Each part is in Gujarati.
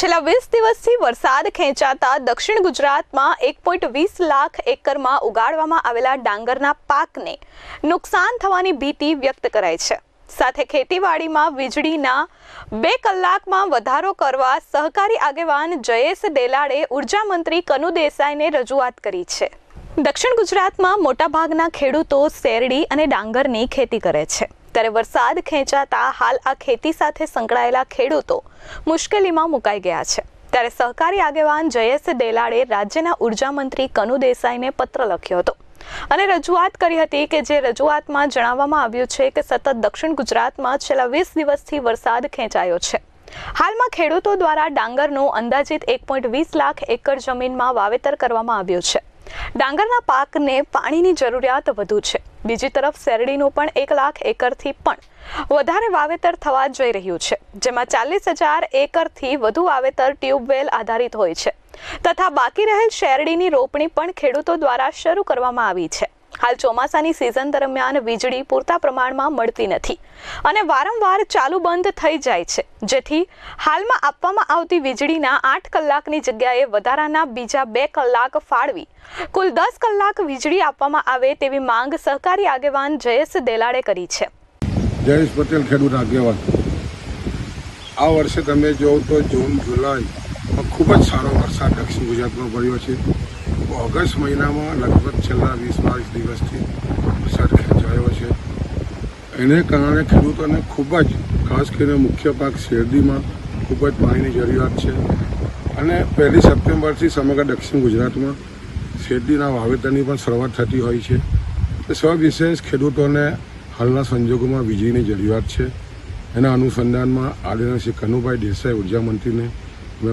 છેલ્લા વીસ દિવસથી વરસાદ ખેંચાતા દક્ષિણ ગુજરાતમાં એક પોઈન્ટ વીસ લાખ એકરમાં ઉગાડવામાં આવેલા ડાંગરના પાકને નુકસાન થવાની ભીતિ વ્યક્ત કરાઈ છે. સાથે ખેતીવાડીમાં વીજળીના બે કલાકમાં વધારો કરવા સહકારી આગેવાન જયેશ દેલાડે ઊર્જા મંત્રી કનુ દેસાઈને રજૂઆત કરી છે. દક્ષિણ ગુજરાતમાં મોટાભાગના ખેડૂતો શેરડી અને ડાંગરની ખેતી કરે છે. ત્યારે વરસાદ ખેંચાતા હાલ આ ખેતી સાથે સંકળાયેલા ખેડૂતો મુશ્કેલીમાં મુકાઈ ગયા છે. ત્યારે સહકારી આગેવાન જયેશ દેલાડે રાજ્યના ઊર્જા મંત્રી કનુ દેસાઈને પત્ર લખ્યો હતો અને રજૂઆત કરી હતી કે જે રજૂઆતમાં જણાવવામાં આવ્યું છે કે સતત દક્ષિણ ગુજરાતમાં છેલ્લા વીસ દિવસથી વરસાદ ખેંચાયો છે. હાલમાં ખેડૂતો દ્વારા ડાંગરનું અંદાજિત એક પોઈન્ટ વીસ લાખ એકર જમીનમાં વાવેતર કરવામાં આવ્યું છે. ડાંગરના પાકને પાણીની જરૂરિયાત વધુ છે. બીજી તરફ શેરડીનું પણ એક લાખ એકરથી પણ વધારે વાવેતર થવા જઈ રહ્યું છે, જેમાં ચાલીસ હજાર એકરથી વધુ વાવેતર ટ્યુબવેલ આધારિત હોય છે. તથા બાકી રહેલ શેરડીની રોપણી પણ ખેડૂતો દ્વારા શરૂ કરવામાં આવી છે. હાલ ચોમાસાની સિઝન દરમિયાન વીજળી પૂરતા પ્રમાણમાં મળતી નથી અને વારંવાર ચાલુ બંધ થઈ જાય છે. જેથી હાલમાં આપવામાં આવતી વીજળીના આઠ કલાકની જગ્યાએ વધારાના બીજા બે કલાક ફાળવી કુલ દસ કલાક વીજળી આપવામાં આવે તેવી માંગ સહકારી આગેવાન જયેશ દેલાડે કરી છે. જયેશ પટેલ ખેડૂત આગેવાન. આ વર્ષે તમે જોવો તો જૂન જુલાઈમાં ખૂબ જ સારો વરસાદ દક્ષિણ ગુજરાતમાં પડ્યો છે. ઓગસ્ટ મહિનામાં લગભગ છેલ્લા વીસ બાવીસ દિવસથી વરસાદ ખેંચાયો છે. એને કારણે ખેડૂતોને ખૂબ જ, ખાસ કરીને મુખ્ય પાક શેરડીમાં ખૂબ જ પાણીની જરૂરિયાત છે. અને પહેલી સપ્ટેમ્બરથી સમગ્ર દક્ષિણ ગુજરાતમાં શેરડીના વાવેતરની પણ શરૂઆત થતી હોય છે. સવિશેષ ખેડૂતોને હાલના સંજોગોમાં વીજળીની જરૂરિયાત છે. એના અનુસંધાનમાં આદરણીય શ્રી કનુભાઈ દેસાઈ ઊર્જા મંત્રીને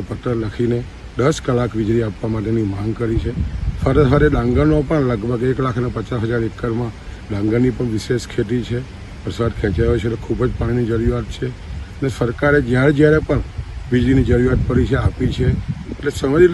પત્ર લખીને દસ કલાક વીજળી આપવા માટેની માંગ કરી છે. ફરે ફરે ડાંગરનો પણ લગભગ એક લાખ અને પચાસ હજાર એકરમાં ડાંગરની પણ વિશેષ ખેતી છે. વરસાદ ખેંચાયો છે એટલે ખૂબ જ પાણીની જરૂરિયાત છે. અને સરકારે જ્યારે જ્યારે પણ વીજળીની જરૂરિયાત પડી છે, આપી છે. એટલે સમજી